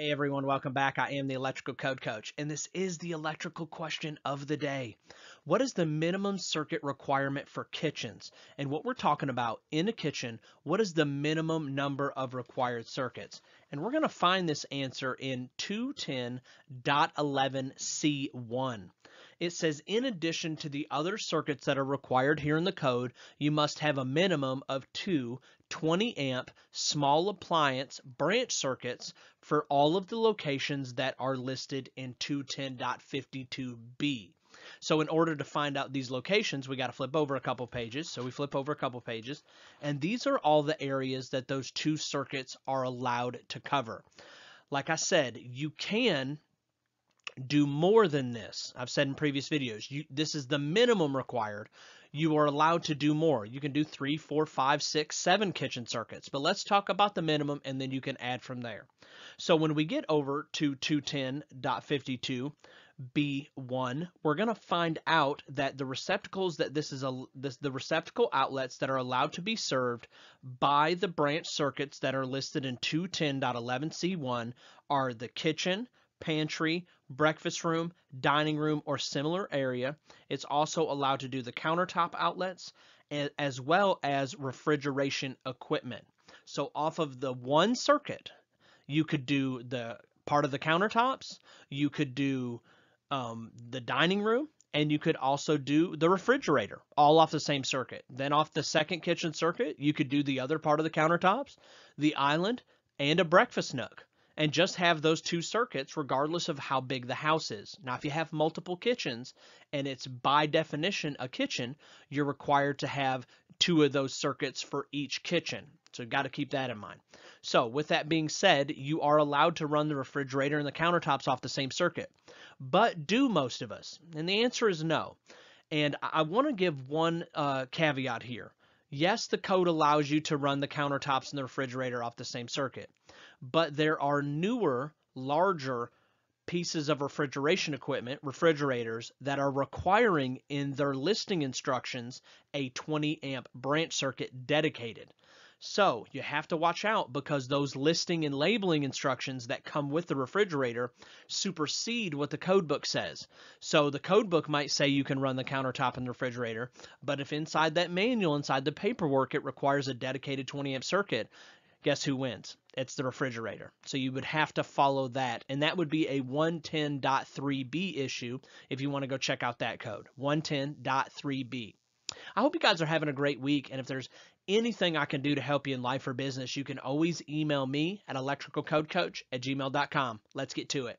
Hey everyone, welcome back. I am the Electrical Code Coach, and this is the electrical question of the day. What is the minimum circuit requirement for kitchens? And what we're talking about in a kitchen, what is the minimum number of required circuits? And we're going to find this answer in 210.11c1. It says, in addition to the other circuits that are required here in the code, you must have a minimum of two 20 amp small appliance branch circuits for all of the locations that are listed in 210.52b. So in order to find out these locations, we got to flip over a couple pages. So we flip over a couple pages, and these are all the areas that those two circuits are allowed to cover. Like I said, you can do more than this. I've said in previous videos, you, this is the minimum required. You are allowed to do more. You can do three, four, five, six, seven kitchen circuits, but let's talk about the minimum and then you can add from there. So when we get over to 210.52, B1, we're going to find out that the receptacles that this is a this, the receptacle outlets that are allowed to be served by the branch circuits that are listed in 210.11c1 are the kitchen, pantry, breakfast room, dining room, or similar area. It's also allowed to do the countertop outlets as well as refrigeration equipment. So off of the one circuit, you could do the part of the countertops, you could do um, the dining room, and you could also do the refrigerator all off the same circuit. Then off the second kitchen circuit, you could do the other part of the countertops, the island, and a breakfast nook and just have those two circuits regardless of how big the house is. Now, if you have multiple kitchens and it's by definition a kitchen, you're required to have two of those circuits for each kitchen. So you've got to keep that in mind. So with that being said, you are allowed to run the refrigerator and the countertops off the same circuit. But do most of us? And the answer is no. And I want to give one uh, caveat here. Yes, the code allows you to run the countertops and the refrigerator off the same circuit but there are newer, larger pieces of refrigeration equipment, refrigerators, that are requiring in their listing instructions a 20 amp branch circuit dedicated. So you have to watch out because those listing and labeling instructions that come with the refrigerator supersede what the code book says. So the code book might say you can run the countertop in the refrigerator, but if inside that manual, inside the paperwork, it requires a dedicated 20 amp circuit, guess who wins? It's the refrigerator. So you would have to follow that. And that would be a 110.3b issue if you want to go check out that code. 110.3b. I hope you guys are having a great week. And if there's anything I can do to help you in life or business, you can always email me at electricalcodecoach at gmail.com. Let's get to it.